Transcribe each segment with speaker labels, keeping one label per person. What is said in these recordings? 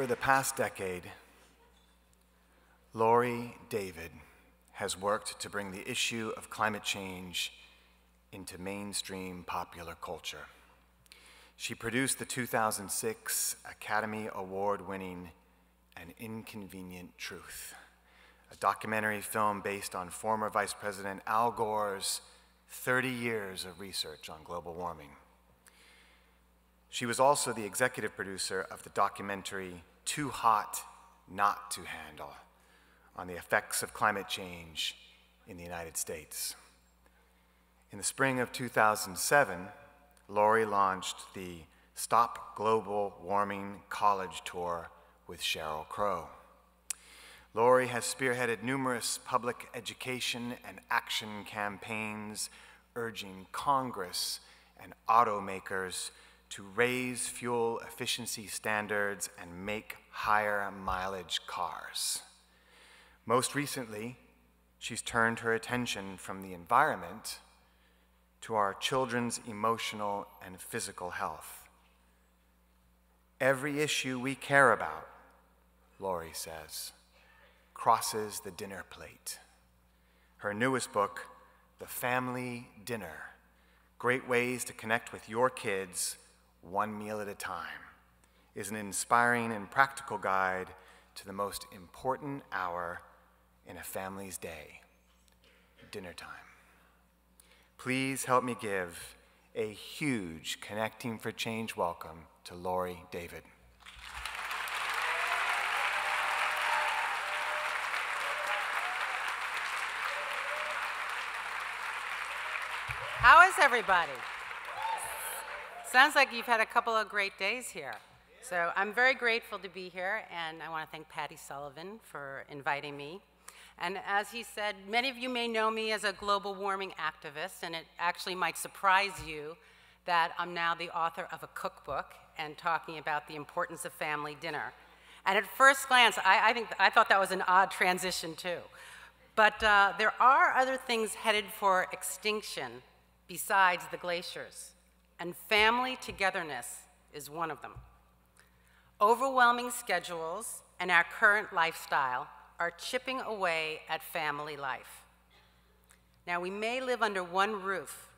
Speaker 1: Over the past decade, Laurie David has worked to bring the issue of climate change into mainstream popular culture. She produced the 2006 Academy Award winning An Inconvenient Truth, a documentary film based on former Vice President Al Gore's 30 years of research on global warming. She was also the executive producer of the documentary Too Hot Not to Handle on the effects of climate change in the United States. In the spring of 2007, Laurie launched the Stop Global Warming College Tour with Sheryl Crow. Laurie has spearheaded numerous public education and action campaigns urging Congress and automakers to raise fuel efficiency standards and make higher mileage cars. Most recently, she's turned her attention from the environment to our children's emotional and physical health. Every issue we care about, Laurie says, crosses the dinner plate. Her newest book, The Family Dinner Great Ways to Connect with Your Kids One Meal at a Time, is an inspiring and practical guide to the most important hour in a family's day dinner time. Please help me give a huge Connecting for Change welcome to Laurie David.
Speaker 2: How is everybody? Sounds like you've had a couple of great days here. So I'm very grateful to be here, and I want to thank Patty Sullivan for inviting me. And as he said, many of you may know me as a global warming activist, and it actually might surprise you that I'm now the author of a cookbook and talking about the importance of family dinner. And at first glance, I, I think I thought that was an odd transition too. But uh, there are other things headed for extinction besides the glaciers, and family togetherness is one of them. Overwhelming schedules and our current lifestyle are chipping away at family life. Now, we may live under one roof,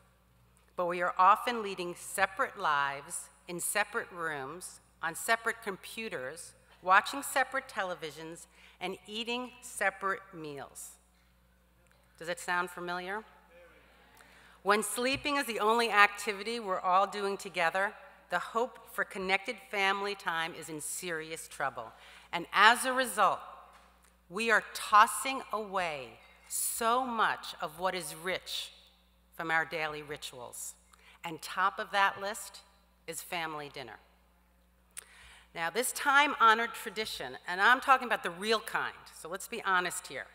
Speaker 2: but we are often leading separate lives in separate rooms, on separate computers, watching separate televisions, and eating separate meals. Does it sound familiar? When sleeping is the only activity we're all doing together, the hope for connected family time is in serious trouble. And as a result, we are tossing away so much of what is rich from our daily rituals. And top of that list is family dinner. Now, this time honored tradition, and I'm talking about the real kind, so let's be honest here,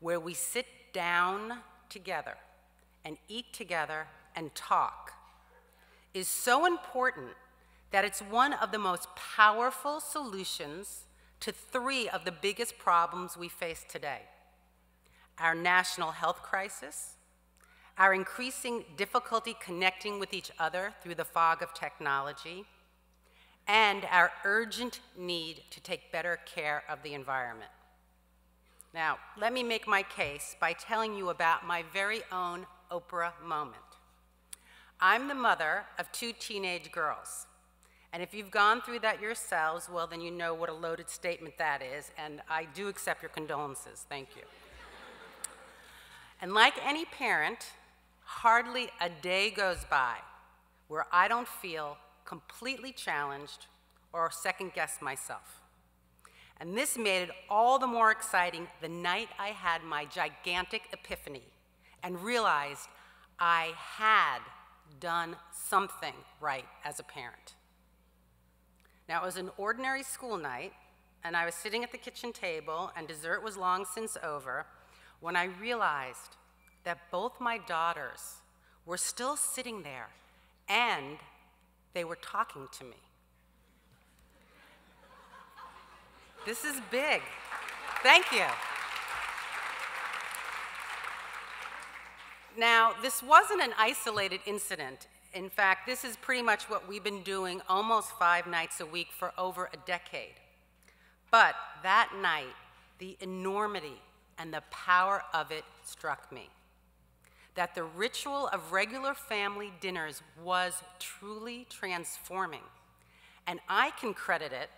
Speaker 2: where we sit down together and eat together and talk is so important that it's one of the most powerful solutions to three of the biggest problems we face today our national health crisis, our increasing difficulty connecting with each other through the fog of technology, and our urgent need to take better care of the environment. Now, let me make my case by telling you about my very own Oprah moment. I'm the mother of two teenage girls. And if you've gone through that yourselves, well, then you know what a loaded statement that is, and I do accept your condolences. Thank you. and like any parent, hardly a day goes by where I don't feel completely challenged or second guess myself. And this made it all the more exciting the night I had my gigantic epiphany and realized I had done something right as a parent. Now, it was an ordinary school night, and I was sitting at the kitchen table, and dessert was long since over, when I realized that both my daughters were still sitting there, and they were talking to me. This is big. Thank you. Now, this wasn't an isolated incident. In fact, this is pretty much what we've been doing almost five nights a week for over a decade. But that night, the enormity and the power of it struck me. That the ritual of regular family dinners was truly transforming. And I can credit it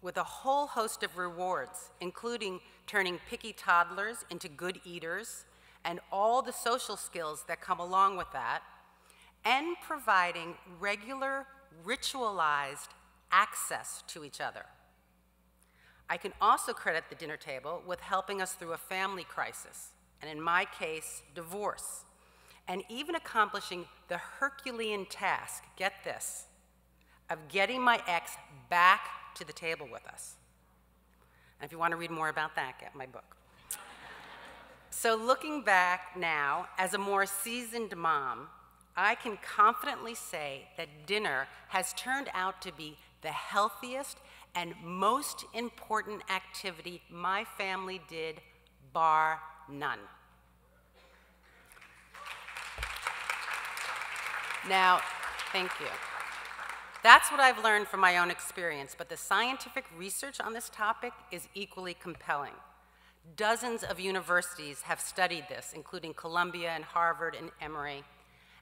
Speaker 2: with a whole host of rewards, including turning picky toddlers into good eaters and all the social skills that come along with that, and providing regular, ritualized access to each other. I can also credit the dinner table with helping us through a family crisis, and in my case, divorce, and even accomplishing the Herculean task, get this, of getting my ex back to the table with us. And if you want to read more about that, get my book. So, looking back now, as a more seasoned mom, I can confidently say that dinner has turned out to be the healthiest and most important activity my family did, bar none. Now, thank you. That's what I've learned from my own experience, but the scientific research on this topic is equally compelling. Dozens of universities have studied this, including Columbia and Harvard and Emory,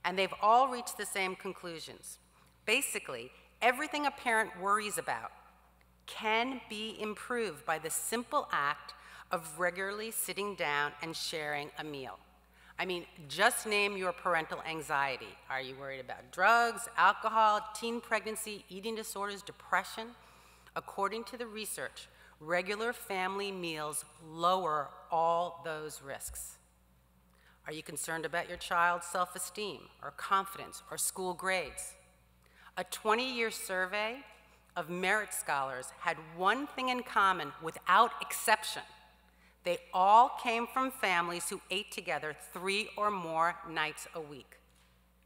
Speaker 2: and they've all reached the same conclusions. Basically, everything a parent worries about can be improved by the simple act of regularly sitting down and sharing a meal. I mean, just name your parental anxiety. Are you worried about drugs, alcohol, teen pregnancy, eating disorders, depression? According to the research, regular family meals lower all those risks. Are you concerned about your child's self esteem or confidence or school grades? A 20 year survey of merit scholars had one thing in common without exception they all came from families who ate together three or more nights a week.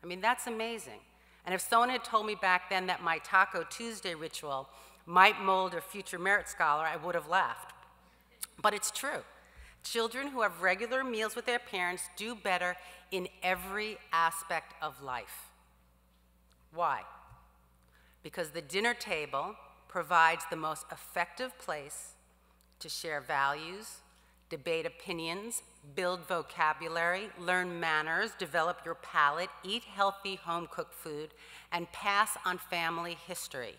Speaker 2: I mean, that's amazing. And if someone had told me back then that my Taco Tuesday ritual might mold a future merit scholar, I would have laughed. But it's true. Children who have regular meals with their parents do better in every aspect of life. Why? Because the dinner table provides the most effective place to share values, debate opinions, build vocabulary, learn manners, develop your palate, eat healthy home cooked food, and pass on family history,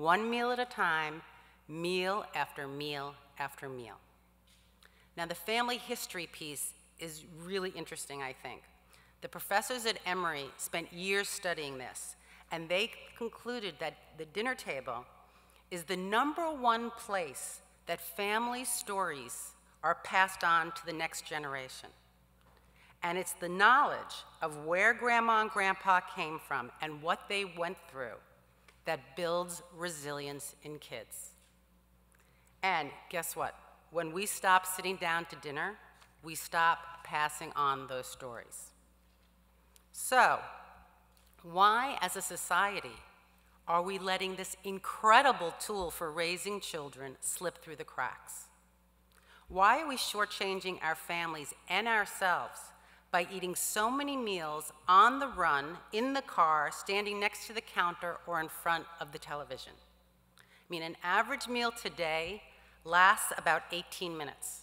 Speaker 2: one meal at a time, meal after meal after meal. Now, the family history piece is really interesting, I think. The professors at Emory spent years studying this, and they concluded that the dinner table is the number one place that family stories are passed on to the next generation. And it's the knowledge of where grandma and grandpa came from and what they went through that builds resilience in kids. And guess what? When we stop sitting down to dinner, we stop passing on those stories. So, why, as a society, are we letting this incredible tool for raising children slip through the cracks? Why are we shortchanging our families and ourselves by eating so many meals on the run, in the car, standing next to the counter, or in front of the television? I mean, an average meal today lasts about 18 minutes.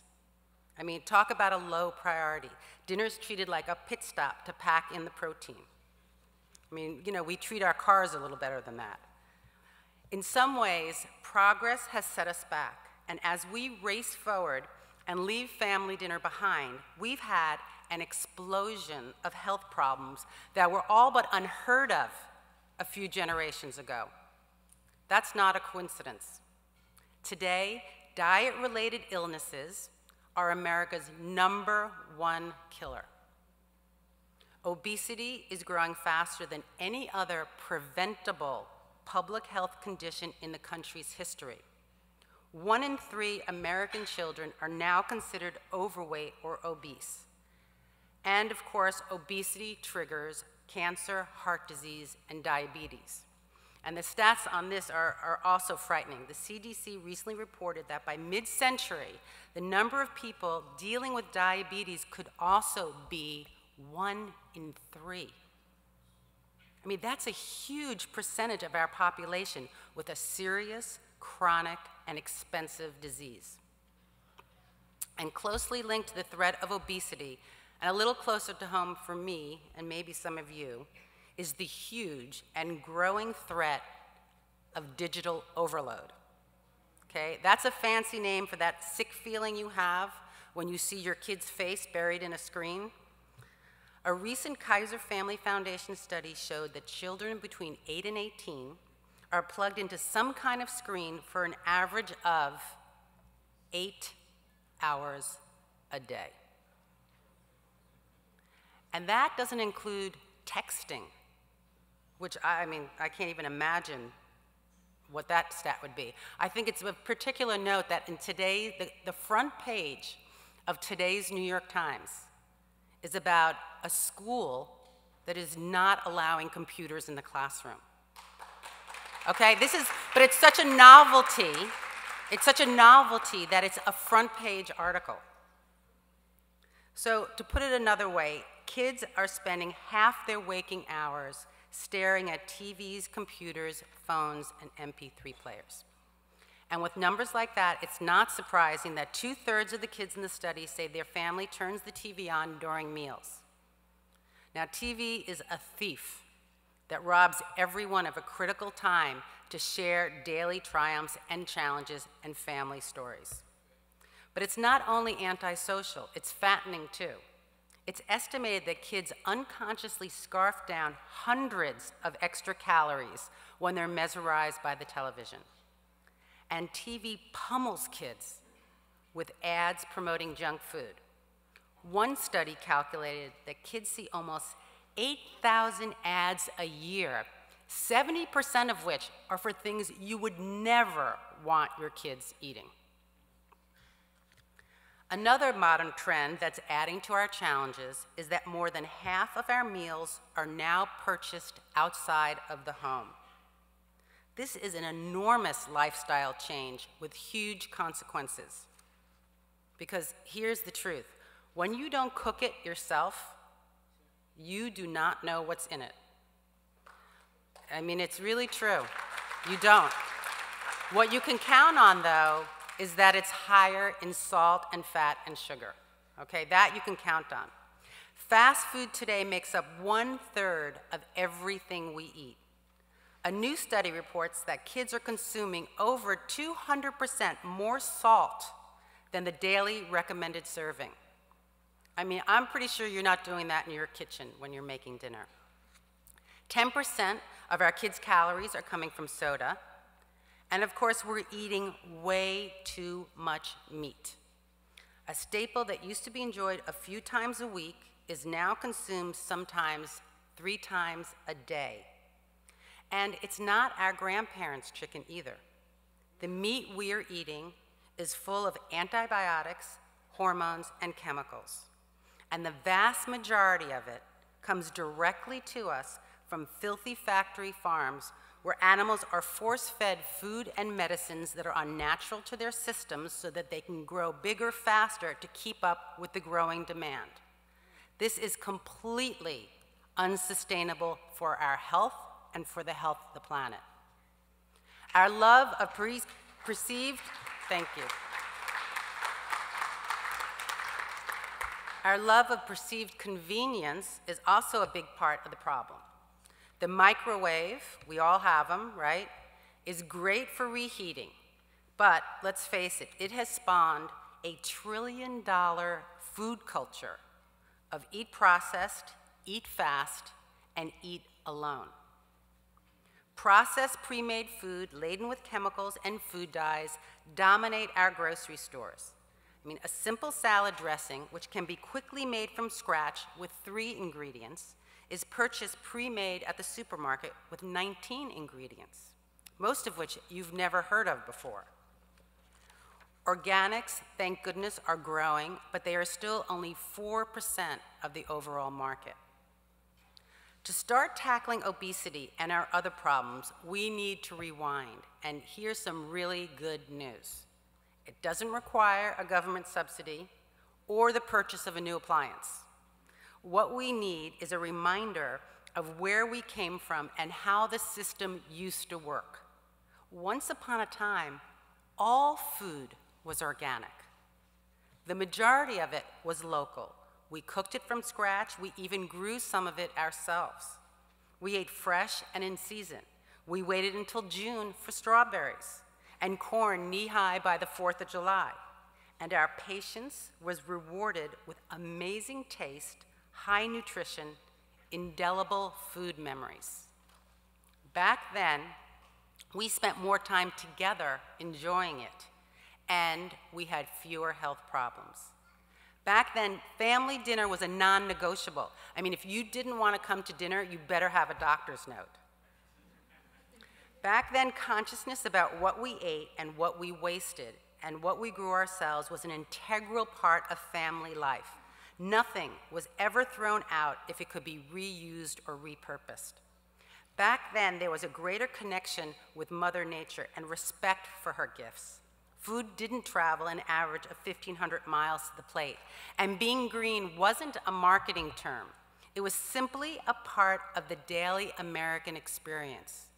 Speaker 2: I mean, talk about a low priority. Dinner's treated like a pit stop to pack in the protein. I mean, you know, we treat our cars a little better than that. In some ways, progress has set us back. And as we race forward and leave family dinner behind, we've had an explosion of health problems that were all but unheard of a few generations ago. That's not a coincidence. Today, diet related illnesses are America's number one killer. Obesity is growing faster than any other preventable public health condition in the country's history. One in three American children are now considered overweight or obese. And of course, obesity triggers cancer, heart disease, and diabetes. And the stats on this are, are also frightening. The CDC recently reported that by mid century, the number of people dealing with diabetes could also be one in three. I mean, that's a huge percentage of our population with a serious chronic and expensive disease. And closely linked to the threat of obesity, and a little closer to home for me, and maybe some of you, is the huge and growing threat of digital overload. Okay, that's a fancy name for that sick feeling you have when you see your kid's face buried in a screen. A recent Kaiser Family Foundation study showed that children between 8 and 18 are plugged into some kind of screen for an average of eight hours a day. And that doesn't include texting, which I, I mean, I can't even imagine what that stat would be. I think it's of particular note that in today, the, the front page of today's New York Times is about a school that is not allowing computers in the classroom. Okay, this is, but it's such a novelty, it's such a novelty that it's a front page article. So, to put it another way, kids are spending half their waking hours staring at TVs, computers, phones, and MP3 players. And with numbers like that, it's not surprising that two thirds of the kids in the study say their family turns the TV on during meals. Now, TV is a thief that robs everyone of a critical time to share daily triumphs and challenges and family stories. But it's not only antisocial, it's fattening too. It's estimated that kids unconsciously scarf down hundreds of extra calories when they're mesmerized by the television. And TV pummels kids with ads promoting junk food. One study calculated that kids see almost 8,000 ads a year, 70% of which are for things you would never want your kids eating. Another modern trend that's adding to our challenges is that more than half of our meals are now purchased outside of the home. This is an enormous lifestyle change with huge consequences. Because here's the truth when you don't cook it yourself, you do not know what's in it. I mean, it's really true. You don't. What you can count on, though, is that it's higher in salt and fat and sugar. Okay, that you can count on. Fast food today makes up one third of everything we eat. A new study reports that kids are consuming over 200% more salt than the daily recommended serving. I mean, I'm pretty sure you're not doing that in your kitchen when you're making dinner. 10% of our kids' calories are coming from soda, and of course, we're eating way too much meat. A staple that used to be enjoyed a few times a week is now consumed sometimes three times a day. And it's not our grandparents' chicken either. The meat we're eating is full of antibiotics, hormones, and chemicals. And the vast majority of it comes directly to us from filthy factory farms where animals are force fed food and medicines that are unnatural to their systems so that they can grow bigger faster to keep up with the growing demand. This is completely unsustainable for our health and for the health of the planet. Our love of pre perceived, thank you. Our love of perceived convenience is also a big part of the problem. The microwave, we all have them, right, is great for reheating. But let's face it, it has spawned a trillion dollar food culture of eat processed, eat fast, and eat alone. Processed pre made food laden with chemicals and food dyes dominate our grocery stores. I mean, a simple salad dressing, which can be quickly made from scratch with three ingredients, is purchased pre-made at the supermarket with 19 ingredients, most of which you've never heard of before. Organics, thank goodness, are growing, but they are still only 4% of the overall market. To start tackling obesity and our other problems, we need to rewind, and here's some really good news. It doesn't require a government subsidy or the purchase of a new appliance. What we need is a reminder of where we came from and how the system used to work. Once upon a time, all food was organic. The majority of it was local. We cooked it from scratch. We even grew some of it ourselves. We ate fresh and in season. We waited until June for strawberries and corn knee high by the 4th of July. And our patience was rewarded with amazing taste, high nutrition, indelible food memories. Back then, we spent more time together enjoying it, and we had fewer health problems. Back then, family dinner was a non negotiable. I mean, if you didn't want to come to dinner, you better have a doctor's note. Back then, consciousness about what we ate and what we wasted and what we grew ourselves was an integral part of family life. Nothing was ever thrown out if it could be reused or repurposed. Back then, there was a greater connection with Mother Nature and respect for her gifts. Food didn't travel an average of 1,500 miles to the plate, and being green wasn't a marketing term. It was simply a part of the daily American experience.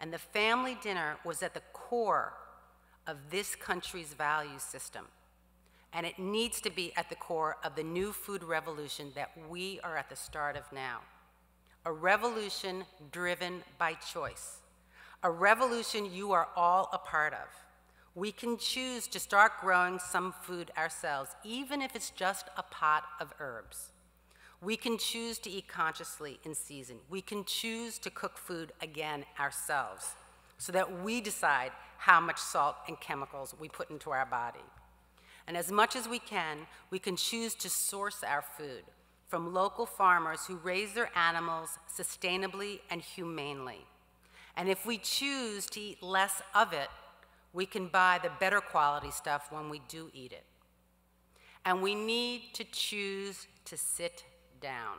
Speaker 2: And the family dinner was at the core of this country's value system. And it needs to be at the core of the new food revolution that we are at the start of now. A revolution driven by choice. A revolution you are all a part of. We can choose to start growing some food ourselves, even if it's just a pot of herbs. We can choose to eat consciously in season. We can choose to cook food again ourselves so that we decide how much salt and chemicals we put into our body. And as much as we can, we can choose to source our food from local farmers who raise their animals sustainably and humanely. And if we choose to eat less of it, we can buy the better quality stuff when we do eat it. And we need to choose to sit down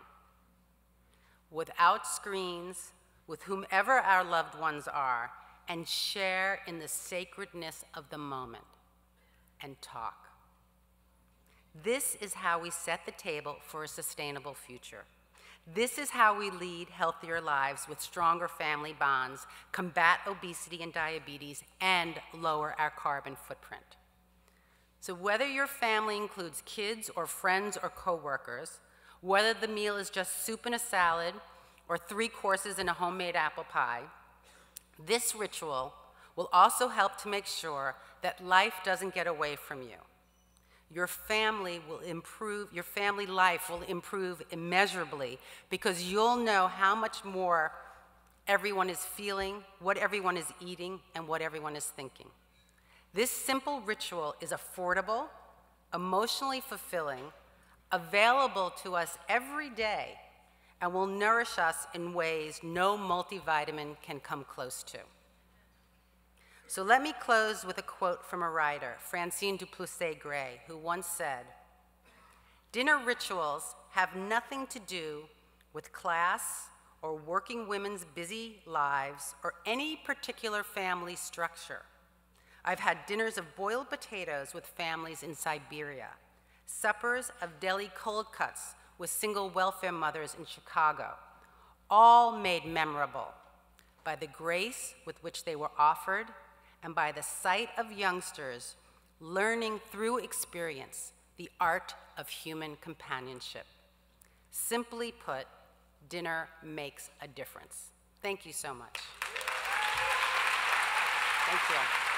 Speaker 2: without screens, with whomever our loved ones are, and share in the sacredness of the moment and talk. This is how we set the table for a sustainable future. This is how we lead healthier lives with stronger family bonds, combat obesity and diabetes, and lower our carbon footprint. So whether your family includes kids or friends or coworkers, whether the meal is just soup and a salad or three courses and a homemade apple pie, this ritual will also help to make sure that life doesn't get away from you. Your family will improve, your family life will improve immeasurably because you'll know how much more everyone is feeling, what everyone is eating, and what everyone is thinking. This simple ritual is affordable, emotionally fulfilling, available to us every day, and will nourish us in ways no multivitamin can come close to. So let me close with a quote from a writer, Francine du Plessix Gray, who once said, Dinner rituals have nothing to do with class or working women's busy lives or any particular family structure. I've had dinners of boiled potatoes with families in Siberia, suppers of deli cold cuts with single welfare mothers in Chicago, all made memorable by the grace with which they were offered and by the sight of youngsters learning through experience the art of human companionship. Simply put, dinner makes a difference. Thank you so much. Thank you.